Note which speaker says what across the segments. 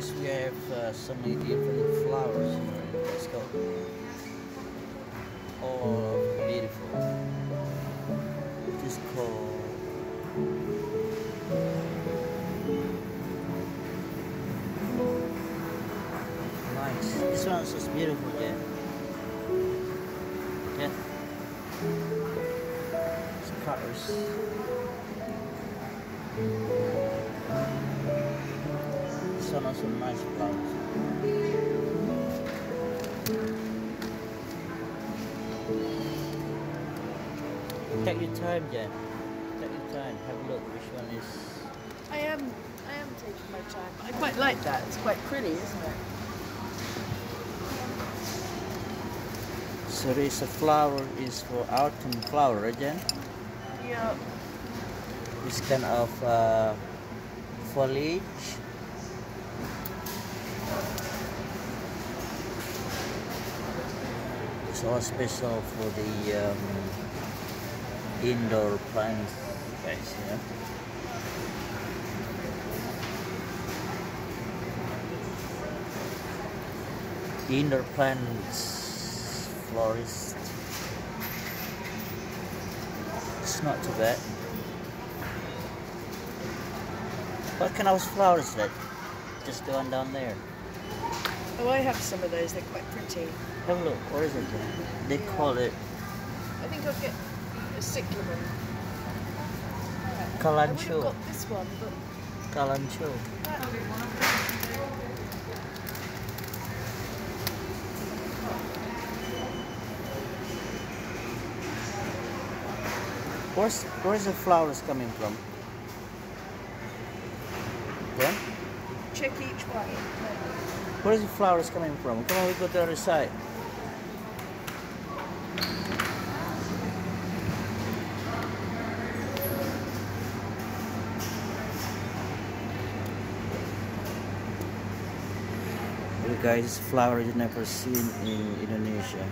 Speaker 1: we have uh, so many different flowers here in Tesco. All beautiful. This called nice. This one's just beautiful, yeah. Yeah. It's colors. One also nice flowers. Take your time, Jen. Take your time. Have a look which one is.
Speaker 2: I am, I am taking my time. I quite like that. It's quite pretty, isn't it?
Speaker 1: So this flower is for autumn flower, right, Jen?
Speaker 2: Yeah.
Speaker 1: This kind of uh, foliage. It's all special for the um, indoor plants, guys. Know. Indoor plants, florist. It's not too bad. What kind of flowers that? Just the one down there.
Speaker 2: Oh, I have some of those. They're quite pretty.
Speaker 1: Have a look. Where is it? They call it
Speaker 2: I think I'll get a cyclamen. I would have
Speaker 1: kalanchoe.
Speaker 2: got this one, but
Speaker 1: Kalanchoe. Where's where's the flowers coming from? Yeah?
Speaker 2: check each one.
Speaker 1: Where's the flowers coming from? Come on, we go to the other side. Guys, flowers you never seen in Indonesia.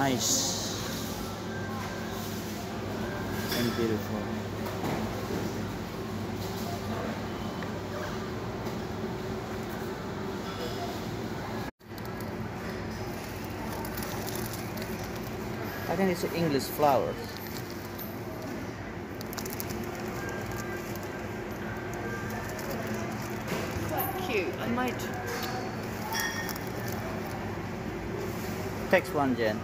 Speaker 1: Nice and beautiful. I think it's English flowers.
Speaker 2: Quite cute. I might.
Speaker 1: Text one, Jen.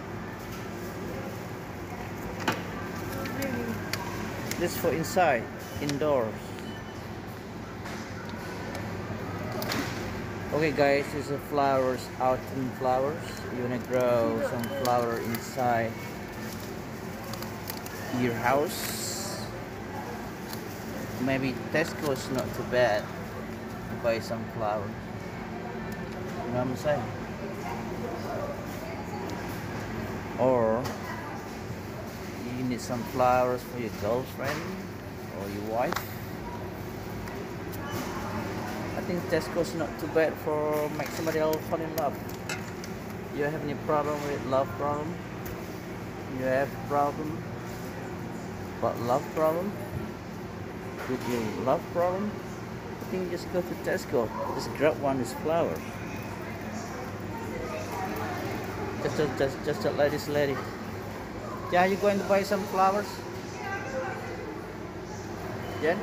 Speaker 1: This for inside, indoors. Okay guys, this is flowers, autumn flowers. You wanna grow some flower inside your house. Maybe Tesco is not too bad to buy some flowers. You know what I'm saying? Or some flowers for your girlfriend or your wife. I think Tesco's not too bad for make somebody else fall in love. You have any problem with love problem? You have a problem but love problem? With your love problem? I think you just go to Tesco. Just grab one is flowers. Just just just like this lady. Yeah, you going to buy some flowers? Jen?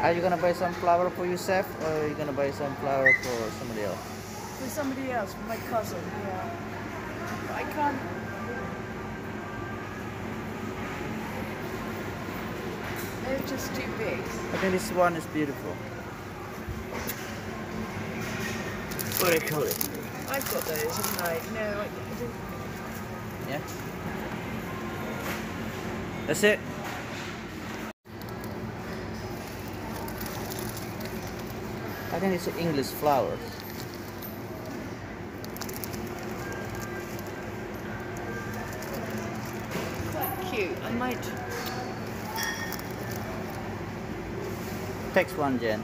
Speaker 1: Are you gonna buy some flower for yourself or are you gonna buy some flower for somebody else?
Speaker 2: For somebody else, for my cousin, yeah. I can't. They're just too big.
Speaker 1: I think this one is beautiful. What do you call it?
Speaker 2: I've got those, haven't I? No, I didn't.
Speaker 1: Yeah. That's it. I think it's English flowers. Quite cute.
Speaker 2: I might.
Speaker 1: Text one, Jen.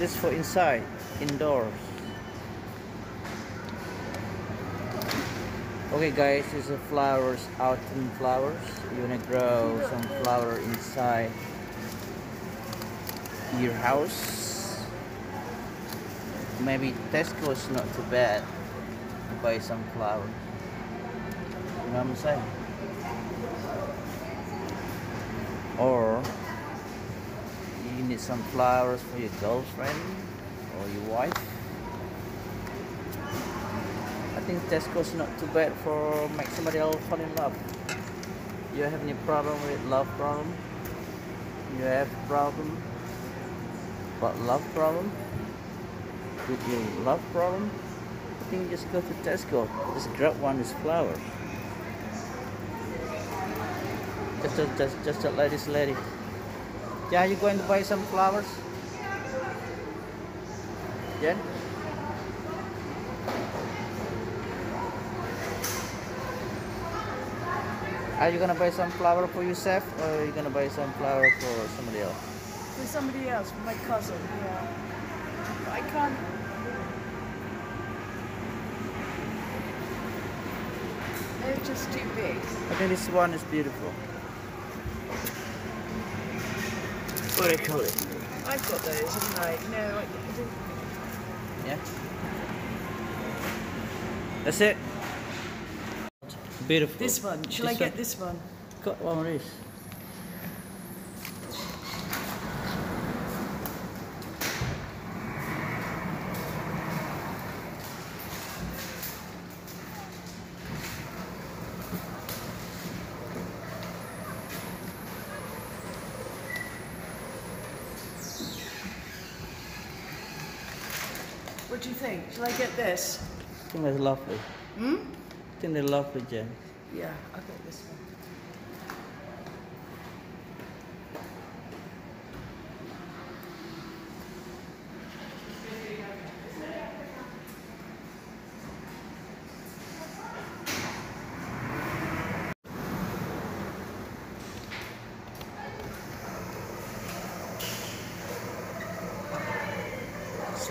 Speaker 1: This for inside, indoors. Okay guys, this is flowers, autumn flowers. You wanna grow some flower inside your house. Maybe Tesco is not too bad to buy some flowers. You know what I'm saying? Or some flowers for your girlfriend or your wife. I think Tesco's not too bad for make somebody else fall in love. You have any problem with love problem? You have problem but love problem? With your love problem? I think just go to Tesco. Just grab one these flowers. Just a, just just a lady's lady. Yeah, you going to buy some flowers? Jen? Are you gonna buy some flower for yourself or are you gonna buy some flower for somebody else?
Speaker 2: For somebody else, for my cousin, yeah. I can't. They're just too big.
Speaker 1: I think this one is beautiful. What do call it?
Speaker 2: I've got those, haven't I? No, I, I didn't.
Speaker 1: Yeah. That's it. Beautiful.
Speaker 2: This one. Shall I
Speaker 1: This
Speaker 2: get
Speaker 1: one?
Speaker 2: this one?
Speaker 1: Got one of these.
Speaker 2: What do you think? Shall I get this?
Speaker 1: I think that's lovely.
Speaker 2: Hmm?
Speaker 1: I think they're lovely, Jen.
Speaker 2: Yeah, I'll get this one.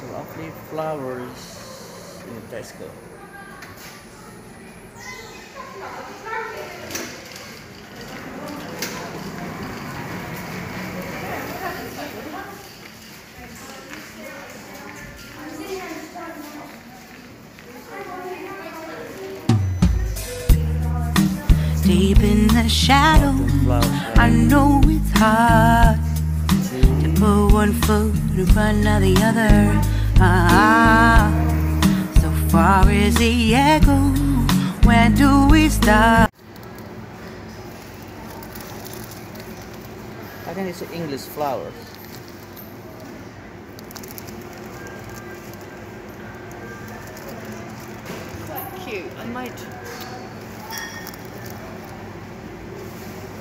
Speaker 1: Lovely flowers in Tesco.
Speaker 3: Deep in the shadow, I know it's hard put one foot in front of the other. Ah, so far is the echo. When do we start?
Speaker 1: I think it's English flowers.
Speaker 2: Quite cute. I might.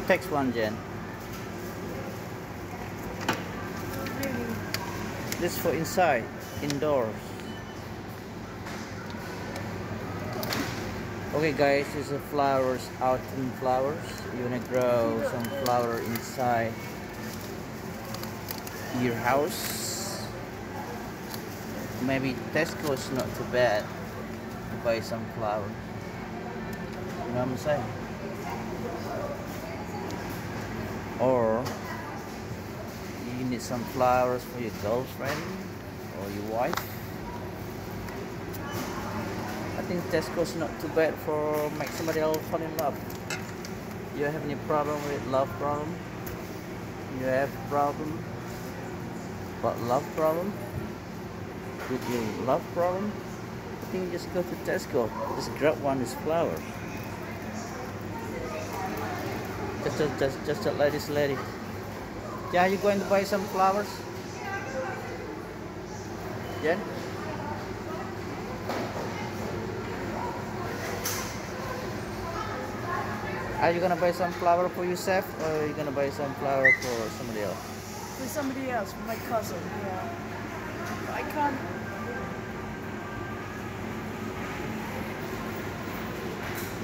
Speaker 1: Text one, Jen. This for inside, indoors. Okay guys, this is flowers, autumn flowers. You wanna grow some flower inside your house. Maybe Tesco is not too bad to buy some flowers. You know what I'm saying? Or need some flowers for your girlfriend or your wife. I think Tesco's not too bad for make somebody else fall in love. You have any problem with love problem? You have problem but love problem? With your love problem? I think you just go to Tesco. Just grab one these flowers. Just just just a lady's lady. Yeah, you going to buy some flowers? Jen? Are you gonna buy some flower for yourself or are you gonna buy some flower for somebody else?
Speaker 2: For somebody else, for my cousin, yeah. I can't.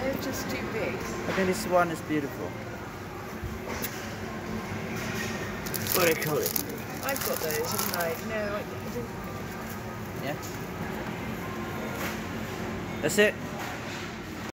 Speaker 2: They're just too big.
Speaker 1: I think this one is beautiful. What do you call it?
Speaker 2: I've got those, haven't I? No, I, I didn't.
Speaker 1: Yeah. That's it.